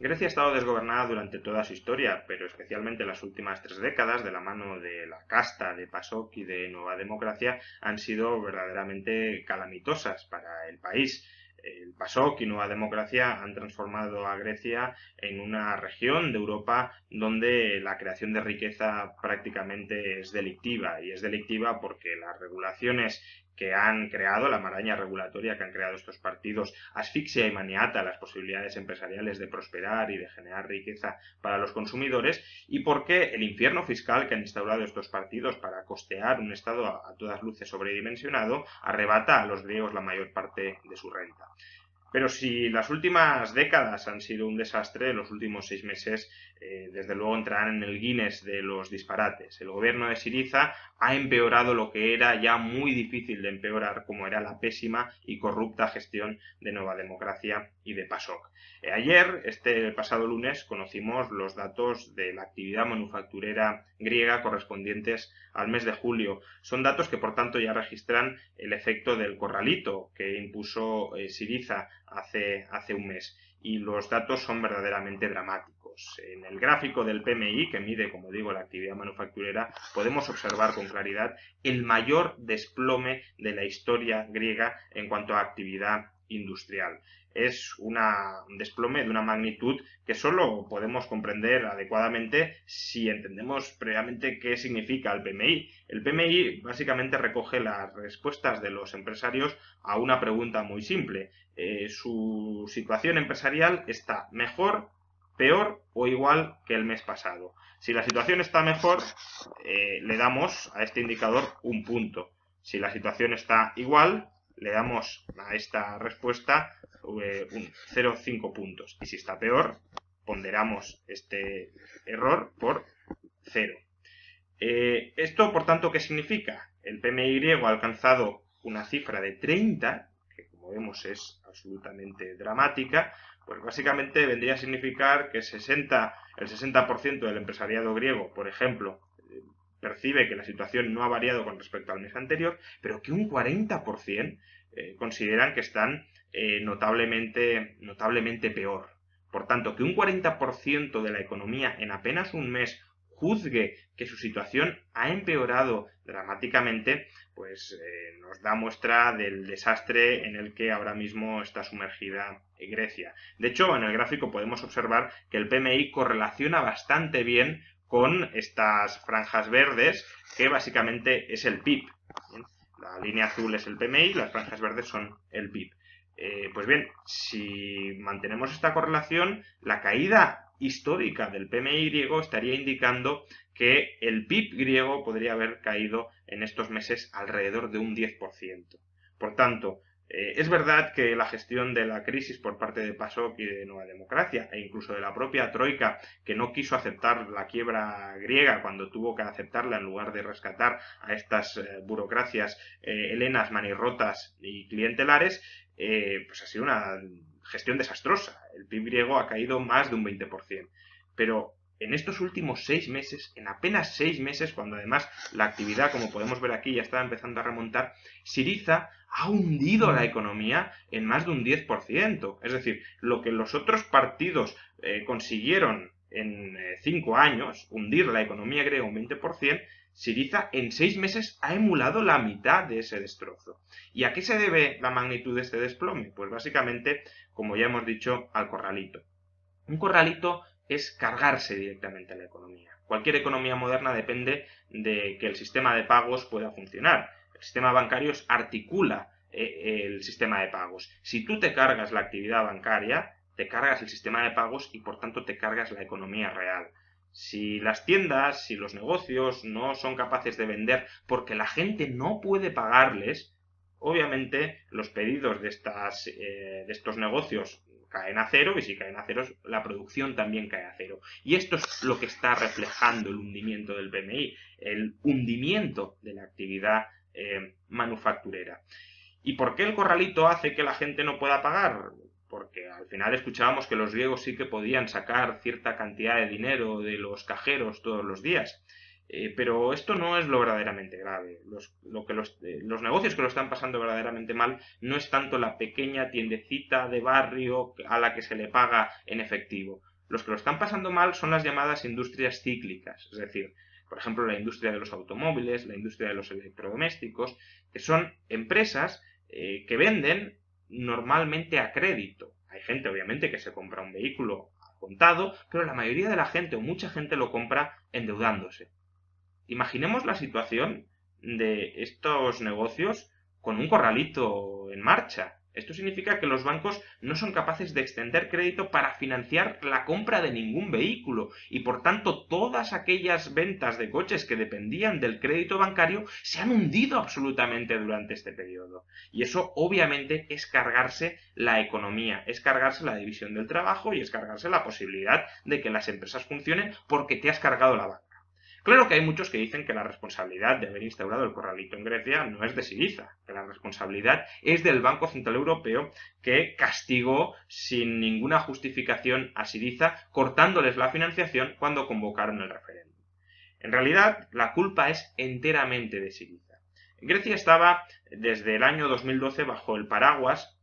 Grecia ha estado desgobernada durante toda su historia, pero especialmente las últimas tres décadas, de la mano de la casta, de PASOK y de Nueva Democracia, han sido verdaderamente calamitosas para el país. El PASOK y Nueva Democracia han transformado a Grecia en una región de Europa donde la creación de riqueza prácticamente es delictiva y es delictiva porque las regulaciones que han creado, la maraña regulatoria que han creado estos partidos, asfixia y maniata las posibilidades empresariales de prosperar y de generar riqueza para los consumidores, y por qué el infierno fiscal que han instaurado estos partidos para costear un Estado a, todas luces sobredimensionado arrebata a los griegos la mayor parte de su renta. Pero si las últimas décadas han sido un desastre, los últimos seis meses eh, desde luego entrarán en el Guinness de los disparates. El gobierno de Siriza ha empeorado lo que era ya muy difícil de empeorar, como era la pésima y corrupta gestión de Nueva Democracia y de PASOK. Eh, ayer, este pasado lunes, conocimos los datos de la actividad manufacturera griega correspondientes al mes de julio. Son datos que, por tanto, ya registran el efecto del corralito que impuso eh, Siriza hace, hace un mes. Y los datos son verdaderamente dramáticos. En el gráfico del PMI, que mide, como digo, la actividad manufacturera, podemos observar con claridad el mayor desplome de la historia griega en cuanto a actividad industrial es un desplome de una magnitud que solo podemos comprender adecuadamente si entendemos previamente qué significa el PMI. El PMI básicamente recoge las respuestas de los empresarios a una pregunta muy simple. Eh, ¿Su situación empresarial está mejor, peor o igual que el mes pasado? Si la situación está mejor, eh, le damos a este indicador un punto. Si la situación está igual, le damos a esta respuesta eh, un 0,5 puntos. Y si está peor, ponderamos este error por 0. Eh, esto, por tanto, ¿qué significa? El griego ha alcanzado una cifra de 30, que como vemos es absolutamente dramática, pues básicamente vendría a significar que 60, el 60% del empresariado griego, por ejemplo, percibe que la situación no ha variado con respecto al mes anterior, pero que un 40% eh, consideran que están eh, notablemente, notablemente peor. Por tanto, que un 40% de la economía en apenas un mes juzgue que su situación ha empeorado dramáticamente, pues eh, nos da muestra del desastre en el que ahora mismo está sumergida Grecia. De hecho, en el gráfico podemos observar que el PMI correlaciona bastante bien con estas franjas verdes, que básicamente es el PIB. La línea azul es el PMI, las franjas verdes son el PIB. Eh, pues bien, si mantenemos esta correlación, la caída histórica del PMI griego estaría indicando que el PIB griego podría haber caído en estos meses alrededor de un 10%. Por tanto, eh, es verdad que la gestión de la crisis por parte de PASOK y de Nueva Democracia, e incluso de la propia Troika, que no quiso aceptar la quiebra griega cuando tuvo que aceptarla en lugar de rescatar a estas eh, burocracias eh, helenas, manirrotas y clientelares, pues ha sido una gestión desastrosa. El PIB griego ha caído más de un 20%. Pero en estos últimos seis meses, en apenas seis meses, cuando además la actividad, como podemos ver aquí, ya estaba empezando a remontar, Siriza ha hundido la economía en más de un 10%. Es decir, lo que los otros partidos eh, consiguieron en eh, cinco años, hundir la economía griega un 20%, Siriza en seis meses ha emulado la mitad de ese destrozo. ¿Y a qué se debe la magnitud de este desplome? Pues básicamente, como ya hemos dicho, al corralito. Un corralito es cargarse directamente a la economía. Cualquier economía moderna depende de que el sistema de pagos pueda funcionar. El sistema bancario articula eh, el sistema de pagos. Si tú te cargas la actividad bancaria, te cargas el sistema de pagos y por tanto te cargas la economía real. Si las tiendas, si los negocios no son capaces de vender porque la gente no puede pagarles, obviamente los pedidos de, estas, eh, de estos negocios caen a cero y si caen a cero la producción también cae a cero. Y esto es lo que está reflejando el hundimiento del PMI, el hundimiento de la actividad eh, manufacturera. ¿Y por qué el corralito hace que la gente no pueda pagar? Porque al final escuchábamos que los griegos sí que podían sacar cierta cantidad de dinero de los cajeros todos los días. Eh, pero esto no es lo verdaderamente grave. Los, lo que los, eh, los, negocios que lo están pasando verdaderamente mal no es tanto la pequeña tiendecita de barrio a la que se le paga en efectivo. Los que lo están pasando mal son las llamadas industrias cíclicas, es decir, por ejemplo, la industria de los automóviles, la industria de los electrodomésticos, que son empresas eh, que venden normalmente a crédito. Hay gente, obviamente, que se compra un vehículo a contado, pero la mayoría de la gente o mucha gente lo compra endeudándose. Imaginemos la situación de estos negocios con un corralito en marcha. Esto significa que los bancos no son capaces de extender crédito para financiar la compra de ningún vehículo y por tanto todas aquellas ventas de coches que dependían del crédito bancario se han hundido absolutamente durante este periodo. Y eso obviamente es cargarse la economía, es cargarse la división del trabajo y es cargarse la posibilidad de que las empresas funcionen porque te has cargado la banca. Claro que hay muchos que dicen que la responsabilidad de haber instaurado el corralito en Grecia no es de Siriza, que la responsabilidad es del Banco Central Europeo que castigó sin ninguna justificación a Siriza cortándoles la financiación cuando convocaron el referéndum. En realidad, la culpa es enteramente de Siriza. Grecia estaba desde el año 2012 bajo el paraguas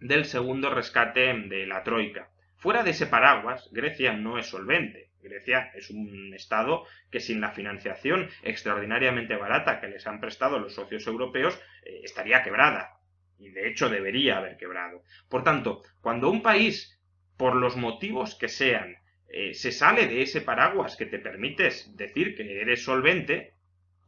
del segundo rescate de la Troika. Fuera de ese paraguas, Grecia no es solvente. Grecia es un Estado que sin la financiación extraordinariamente barata que les han prestado los socios europeos eh, estaría quebrada. Y de hecho debería haber quebrado. Por tanto, cuando un país, por los motivos que sean, eh, se sale de ese paraguas que te permites decir que eres solvente,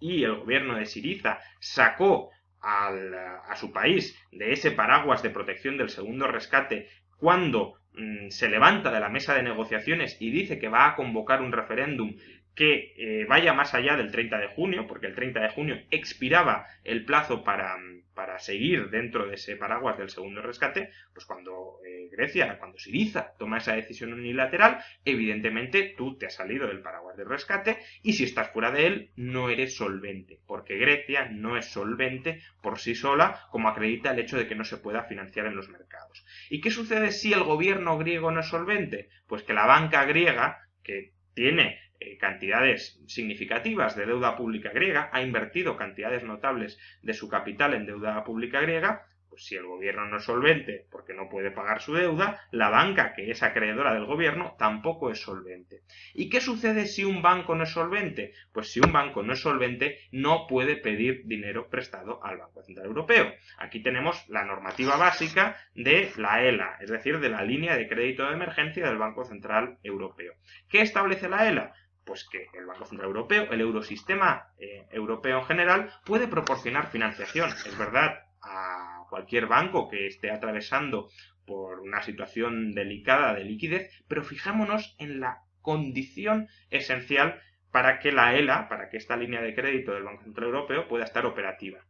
y el gobierno de Siriza sacó a su país de ese paraguas de protección del segundo rescate cuando mm, se levanta de la mesa de negociaciones y dice que va a convocar un referéndum que eh, vaya más allá del 30 de junio, porque el 30 de junio expiraba el plazo para, para seguir dentro de ese paraguas del segundo rescate, pues cuando eh, Grecia, cuando Siriza toma esa decisión unilateral, evidentemente tú te has salido del paraguas del rescate y si estás fuera de él no eres solvente, porque Grecia no es solvente por sí sola, como acredita el hecho de que no se pueda financiar en los mercados. ¿Y qué sucede si el gobierno griego no es solvente? Pues que la banca griega, que tiene eh, cantidades significativas de deuda pública griega, ha invertido cantidades notables de su capital en deuda pública griega, pues si el gobierno no es solvente porque no puede pagar su deuda, la banca, que es acreedora del gobierno, tampoco es solvente. ¿Y qué sucede si un banco no es solvente? Pues si un banco no es solvente, no puede pedir dinero prestado al Banco Central Europeo. Aquí tenemos la normativa básica de la ELA, es decir, de la línea de crédito de emergencia del Banco Central Europeo. ¿Qué establece la ELA? Pues que el Banco Central Europeo, el eurosistema eh, europeo en general, puede proporcionar financiación. Es verdad, a cualquier banco que esté atravesando por una situación delicada de liquidez, pero fijémonos en la condición esencial para que la ELA, para que esta línea de crédito del Banco Central Europeo pueda estar operativa.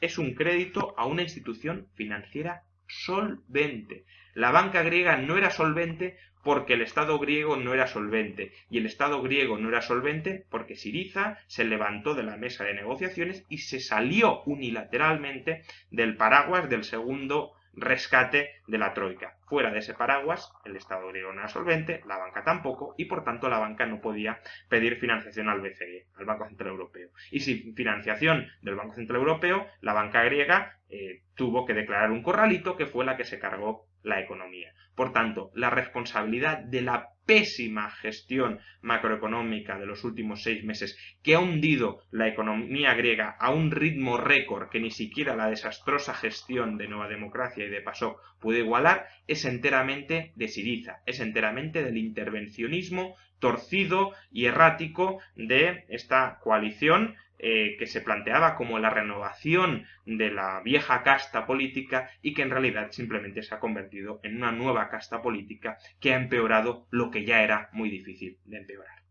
Es un crédito a una institución financiera solvente. La banca griega no era solvente porque el Estado griego no era solvente, y el Estado griego no era solvente porque Siriza se levantó de la mesa de negociaciones y se salió unilateralmente del paraguas del segundo rescate de la Troika. Fuera de ese paraguas, el Estado griego no era solvente, la banca tampoco, y por tanto la banca no podía pedir financiación al BCE, al Banco Central Europeo. Y sin financiación del Banco Central Europeo, la banca griega eh, tuvo que declarar un corralito que fue la que se cargó la economía. Por tanto, la responsabilidad de la pésima gestión macroeconómica de los últimos seis meses, que ha hundido la economía griega a un ritmo récord que ni siquiera la desastrosa gestión de Nueva Democracia y de PASOK puede igualar, es enteramente de Siriza, es enteramente del intervencionismo torcido y errático de esta coalición eh, que se planteaba como la renovación de la vieja casta política y que en realidad simplemente se ha convertido en una nueva casta política que ha empeorado lo que ya era muy difícil de empeorar.